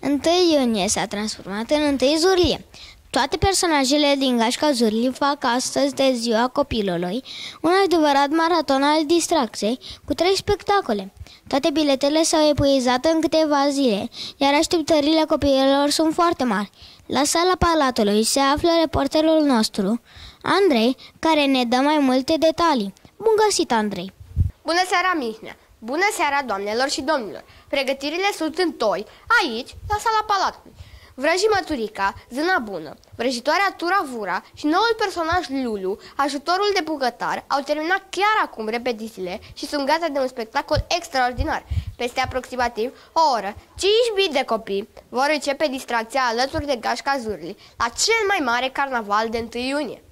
Întâi iunie s-a transformat în 1 zulie. Toate personajele din Gașca Zurli fac astăzi de ziua copilului un adevărat maraton al distracției cu trei spectacole. Toate biletele s-au epuizat în câteva zile, iar așteptările copiilor sunt foarte mari. La sala Palatului se află reporterul nostru, Andrei, care ne dă mai multe detalii. Bun găsit, Andrei! Bună seara, Mihnea! Bună seara, doamnelor și domnilor! Pregătirile sunt în toi, aici, la sala Palatului. Vrăjii Măturica, Zâna Bună, vrăjitoarea Tura Vura și noul personaj Lulu, ajutorul de bucătar, au terminat chiar acum repetițiile și sunt gata de un spectacol extraordinar. Peste aproximativ o oră, 5.000 de copii vor începe distracția alături de Gașca Zurli la cel mai mare carnaval de 1 iunie.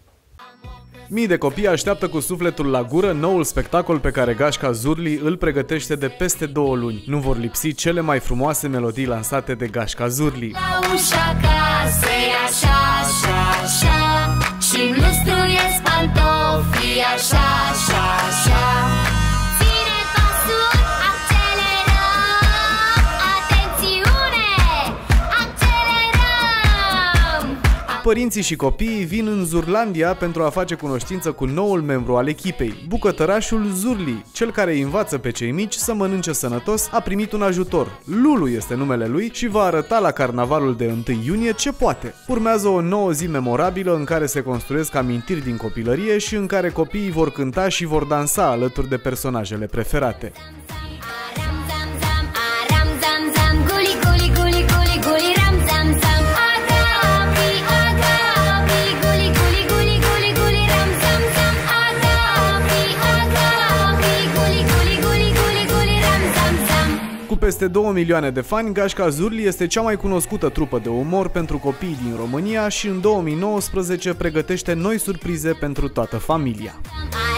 Mii de copii așteaptă cu sufletul la gură noul spectacol pe care Gașca Zurli îl pregătește de peste două luni. Nu vor lipsi cele mai frumoase melodii lansate de Gașca Zurli. La ușa casei, așa, așa, așa Și nu struiesc pantofii, așa, așa, așa Părinții și copiii vin în Zurlandia pentru a face cunoștință cu noul membru al echipei. Bucătărașul Zurli, cel care îi învață pe cei mici să mănânce sănătos, a primit un ajutor. Lulu este numele lui și va arăta la carnavalul de 1 iunie ce poate. Urmează o nouă zi memorabilă în care se construiesc amintiri din copilărie și în care copiii vor cânta și vor dansa alături de personajele preferate. Cu peste 2 milioane de fani, Gașca Zurli este cea mai cunoscută trupă de umor pentru copii din România și în 2019 pregătește noi surprize pentru toată familia. Aram,